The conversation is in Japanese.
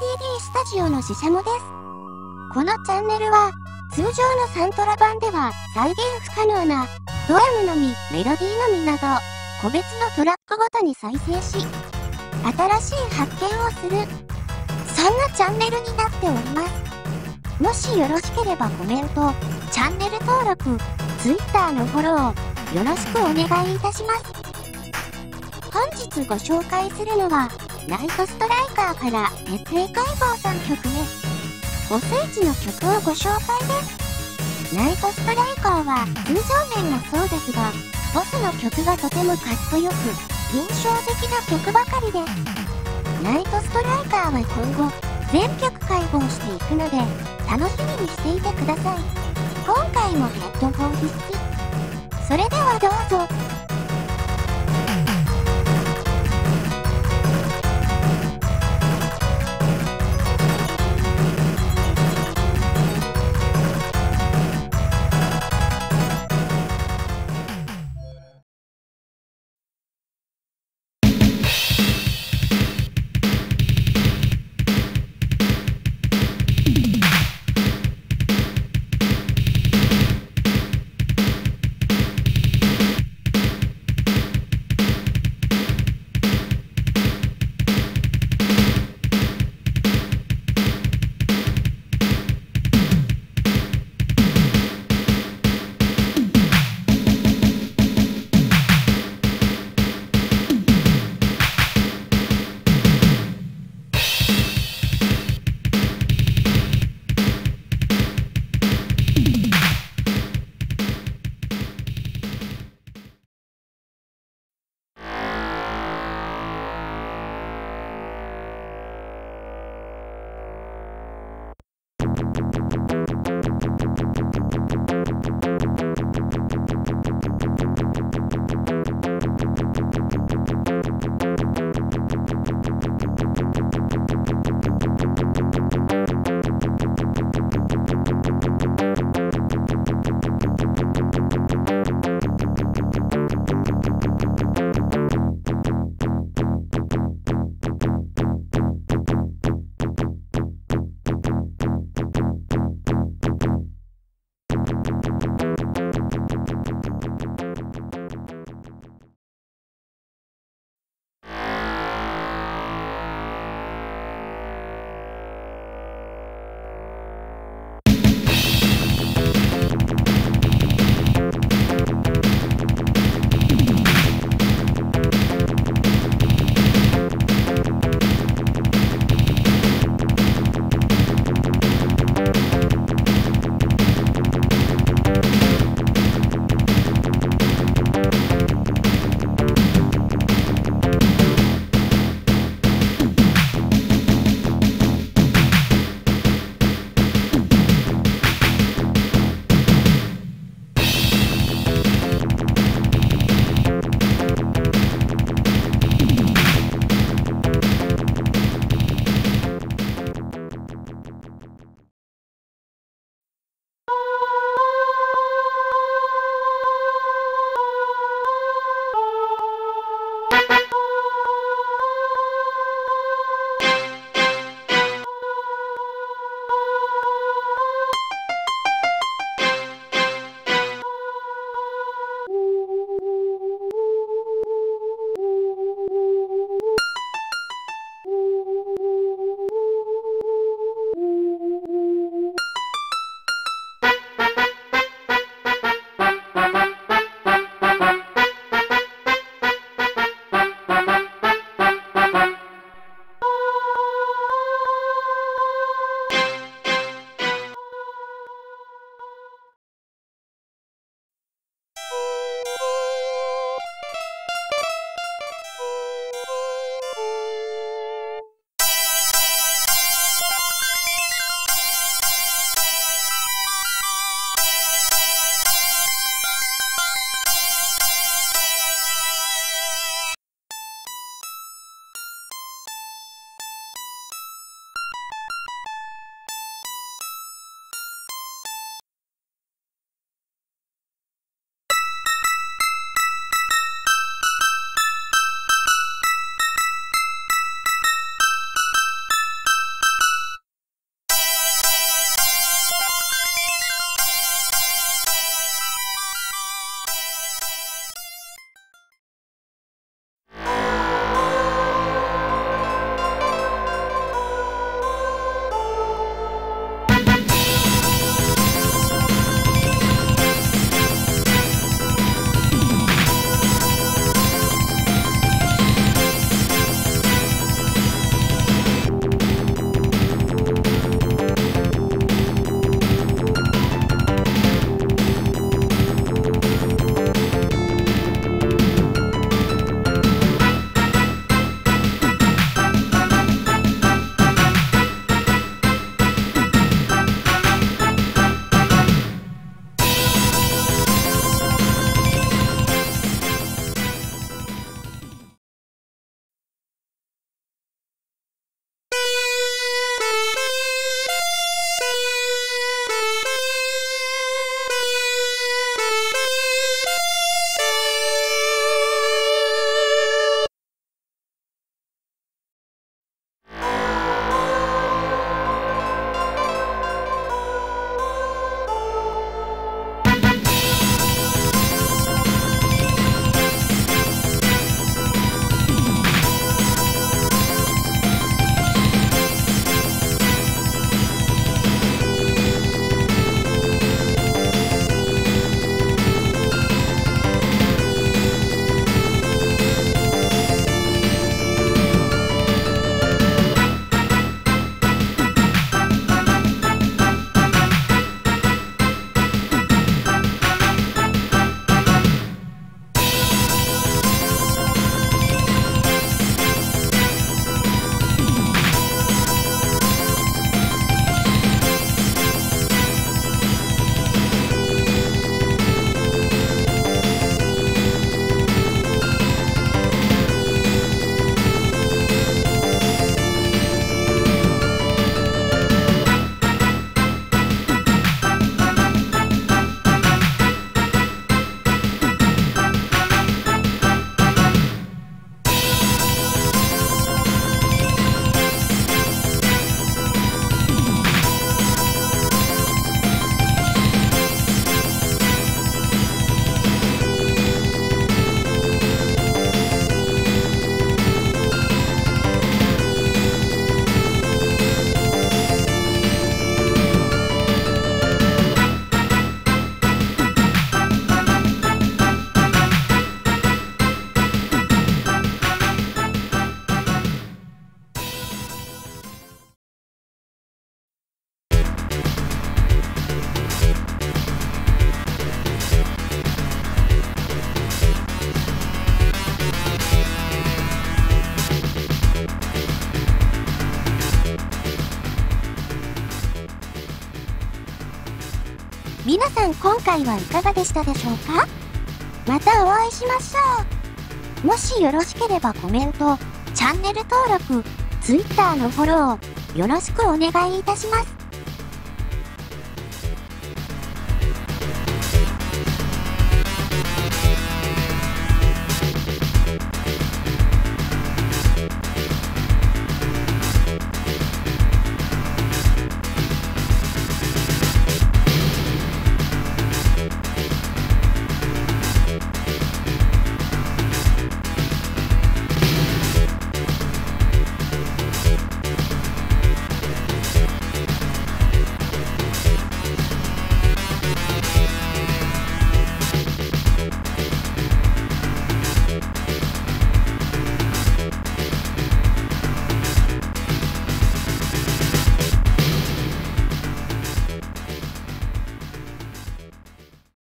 スタジオのししゃもです。このチャンネルは、通常のサントラ版では再現不可能な、ドラムのみ、メロディーのみなど、個別のトラックごとに再生し、新しい発見をする、そんなチャンネルになっております。もしよろしければコメント、チャンネル登録、Twitter のフォロー、よろしくお願いいたします。本日ご紹介するのは、ナイトストライカーから徹底解剖3曲目。ボスイチの曲をご紹介です。ナイトストライカーは通常面もそうですが、ボスの曲がとてもかっこよく、印象的な曲ばかりです。ナイトストライカーは今後、全曲解剖していくので、楽しみにしていてください。今回もヘッドホン必須。それではどうぞ。皆さん今回はいかがでしたでしょうか？またお会いしましょう。もしよろしければコメント、チャンネル登録、Twitter のフォロー、よろしくお願いいたします。